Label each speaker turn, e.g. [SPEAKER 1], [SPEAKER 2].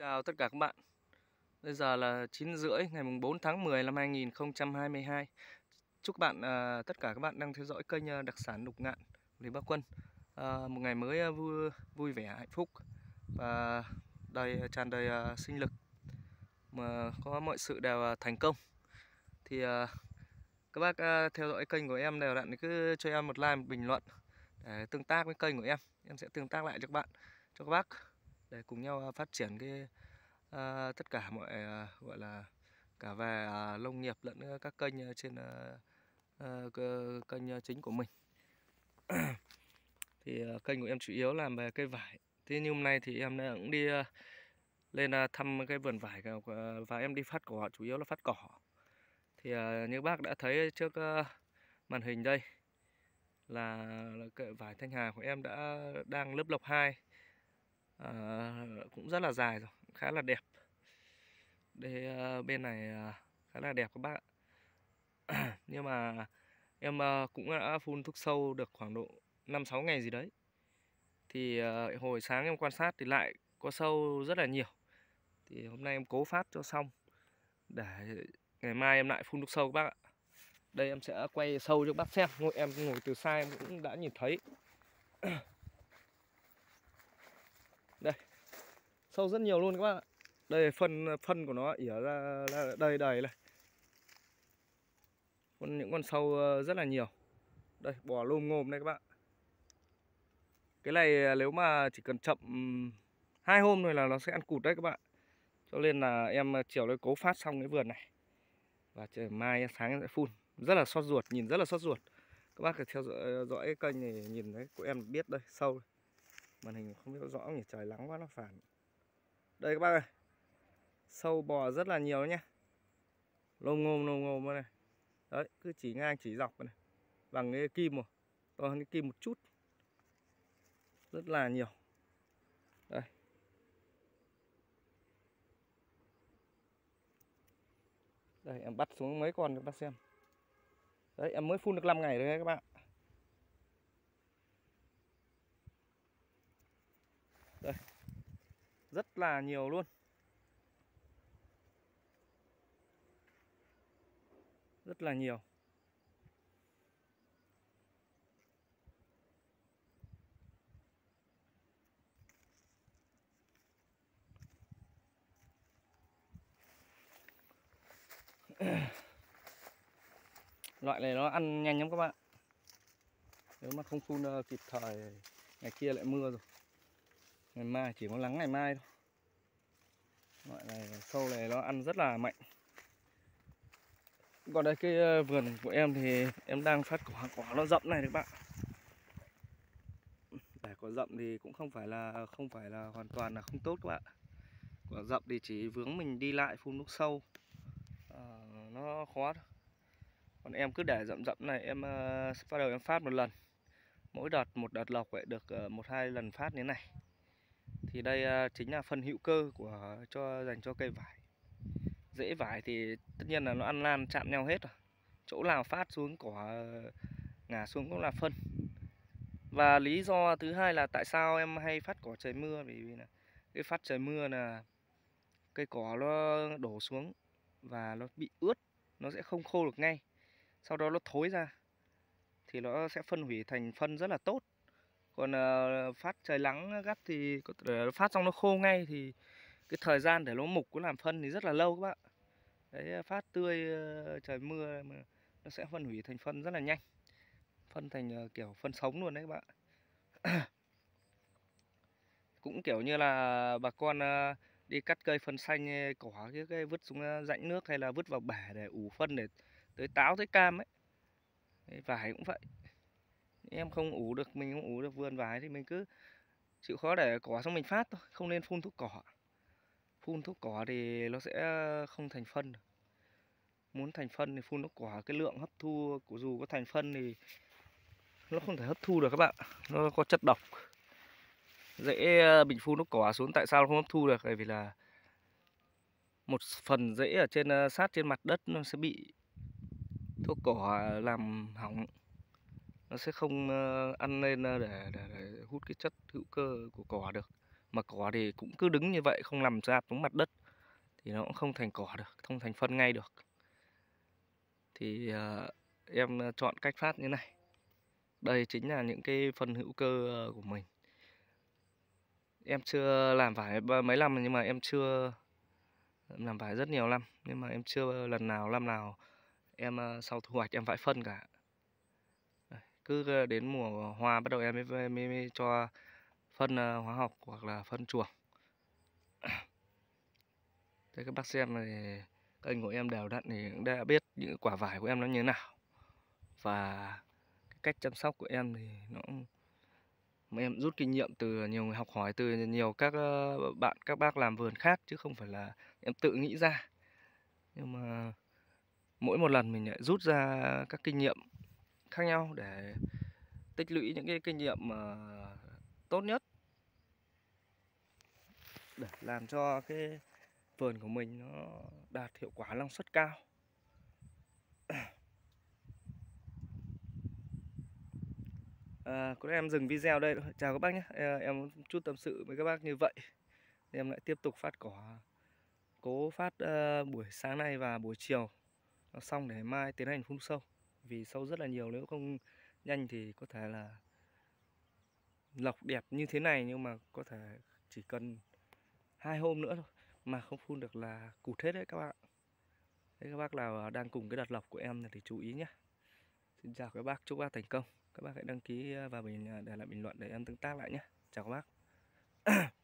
[SPEAKER 1] Chào tất cả các bạn. Bây giờ là 9 rưỡi ngày 4 tháng 10 năm 2022 Chúc các bạn, à, tất cả các bạn đang theo dõi kênh à, đặc sản Lục Ngạn Lý Bắc Quân. À, Một ngày mới à, vui, vui vẻ, hạnh phúc Và đầy à, tràn đầy à, sinh lực. Mà có mọi sự đều à, thành công. Thì à, các bác à, theo dõi kênh của em đều đặn cứ cho em một like, một bình luận Để tương tác với kênh của em. Em sẽ tương tác lại cho các bạn, cho các bác để cùng nhau à, phát triển cái à, tất cả mọi à, gọi là cả về à, nông nghiệp lẫn các kênh trên à, à, kênh chính của mình. Thì à, kênh của em chủ yếu làm về cây vải. Thế nhưng hôm nay thì em cũng đi à, lên à, thăm cái vườn vải và em đi phát cỏ chủ yếu là phát cỏ. Thì à, như bác đã thấy trước à, màn hình đây là, là vải thanh hà của em đã đang lớp lọc 2 à, cũng rất là dài rồi khá là đẹp. Đây à, bên này à, khá là đẹp các bác nhưng mà em à, cũng đã phun thuốc sâu được khoảng độ 5-6 ngày gì đấy. Thì à, hồi sáng em quan sát thì lại có sâu rất là nhiều. Thì hôm nay em cố phát cho xong để ngày mai em lại phun thuốc sâu các bác ạ. Đây em sẽ quay sâu cho các bác xem. Ngồi em ngồi từ xa em cũng đã nhìn thấy đây sâu rất nhiều luôn các bạn ạ. Đây phân phân của nó ỉa ra, ra đây đầy này. Con những con sâu ờ, rất là nhiều. Đây bò lôm ngôm đây các bạn. Cái này ờ, nếu mà chỉ cần chậm hai hôm rồi là nó sẽ ăn cụt đấy các bạn cho nên là em ờ, chiều nay cố phát xong cái vườn này. Và trời mai sáng sẽ phun. Rất là xót ruột nhìn rất là xót ruột. Các bác theo dõi, dõi cái kênh này nhìn đấy của em biết đây sâu. Màn hình không biết rõ nhỉ trời nắng quá nó phản đây các bác ơi. Sâu bò rất là nhiều nhé lông ngôm lông ngôm này. Đấy, cứ chỉ ngang, chỉ dọc này. Bằng cái kim mà. To hơn cái kim một chút. Rất là nhiều. Đây. Đây, em bắt xuống mấy con cho các bác xem. Đấy, em mới phun được 5 ngày rồi đấy các bạn. Đây rất là nhiều luôn. Rất là nhiều. Loại này nó ăn nhanh lắm các bạn. Nếu mà không phun ờ, kịp thời, ngày kia lại mưa rồi ngày mai chỉ có lắng ngày mai thôi. Loại này sâu này nó ăn rất là mạnh. Còn đây cái ờ, vườn của em thì em đang phát quả quả nó rậm này các bạn. Để quả rậm thì cũng không phải là không phải là hoàn toàn là không tốt các bạn. Quả rậm thì chỉ vướng mình đi lại phun nước sâu. À, nó khó thôi. còn em cứ để rậm rậm này em uh, bắt đầu em phát một lần. Mỗi đợt một đợt lọc vậy được uh, một hai lần phát như thế này thì đây à, chính là phân hữu cơ của cho, dành cho cây vải. Rễ vải thì tất nhiên là nó ăn lan chạm nhau hết rồi. Chỗ nào phát xuống cỏ à, ngả xuống cũng là phân. Và lý do thứ hai là tại sao em hay phát cỏ trời mưa? Bởi vì là cái phát trời mưa là cây cỏ nó đổ xuống và nó bị ướt, nó sẽ không khô được ngay. Sau đó nó thối ra thì nó sẽ phân hủy thành phân rất là tốt còn ờ, phát trời nắng gắt thì phát xong nó khô ngay thì cái thời gian để nó mục nó làm phân thì rất là lâu các bạn. Đấy ờ, phát tươi ờ, trời mưa mà nó sẽ phân hủy thành phân rất là nhanh. Phân thành kiểu phân sống luôn đấy các bạn. Cũng kiểu như là bà con đi cắt cây phân xanh cỏ cái, cái vứt xuống rãnh nước hay là vứt vào bể để ủ phân để tới táo tới cam ấy. Vải cũng vậy em không ủ được, mình không ủ được vườn vải thì mình cứ chịu khó để cỏ xong mình phát thôi, không nên phun thuốc cỏ. Phun thuốc cỏ thì nó sẽ ờ, không thành phân được. Muốn thành phân thì phun thuốc cỏ, cái lượng hấp thu của dù có thành phân thì nó không thể hấp thu được các bạn, nó có chất độc. Dễ ờ, bình phun thuốc cỏ xuống tại sao nó không hấp thu được? Bởi vì là một phần rễ ở trên ờ, sát trên mặt đất nó sẽ bị thuốc cỏ làm hỏng nó sẽ không ờ, ăn lên ờ, để, để, để hút cái chất hữu cơ của cỏ được. Mà cỏ thì cũng cứ đứng như vậy không nằm ra xuống mặt đất thì nó cũng không thành cỏ được không thành phân ngay được. Thì uh, em chọn cách phát như này. Đây chính là những cái phân hữu cơ của mình. Em chưa làm vải mấy năm nhưng mà em chưa làm vải rất nhiều năm. Nhưng mà em chưa lần nào năm nào em sau thu hoạch em vải phân cả cứ đến mùa hoa bắt đầu em mới, mới, mới cho phân hóa học hoặc là phân chuồng. Thế các bác xem này kênh của em đều đặn thì cũng đã biết những quả vải của em nó như thế nào. Và cách chăm sóc của em thì nó mà em rút kinh nghiệm từ nhiều người học hỏi từ nhiều các bạn các bác làm vườn khác chứ không phải là em tự nghĩ ra. Nhưng mà mỗi một lần mình lại rút ra các kinh nghiệm khác nhau để tích lũy những cái kinh nghiệm mà tốt nhất. Để làm cho cái vườn của mình nó đạt hiệu quả năng suất cao. À, có em dừng video đây Chào các bác nhé. Em chút tâm sự với các bác như vậy. Em lại tiếp tục phát cỏ Cố phát uh, buổi sáng nay và buổi chiều. Nó xong để mai tiến hành phun sâu. Vì sâu rất là nhiều Nếu không nhanh thì có thể là Lọc đẹp như thế này Nhưng mà có thể chỉ cần hai hôm nữa thôi Mà không phun được là cụt hết đấy các bạn. Đấy các bác nào đang cùng cái đợt lọc của em thì chú ý nhé Xin chào các bác, chúc bác thành công. Các bác hãy đăng ký à, và bình à, để lại bình luận để em tương tác lại nhé chào các bác.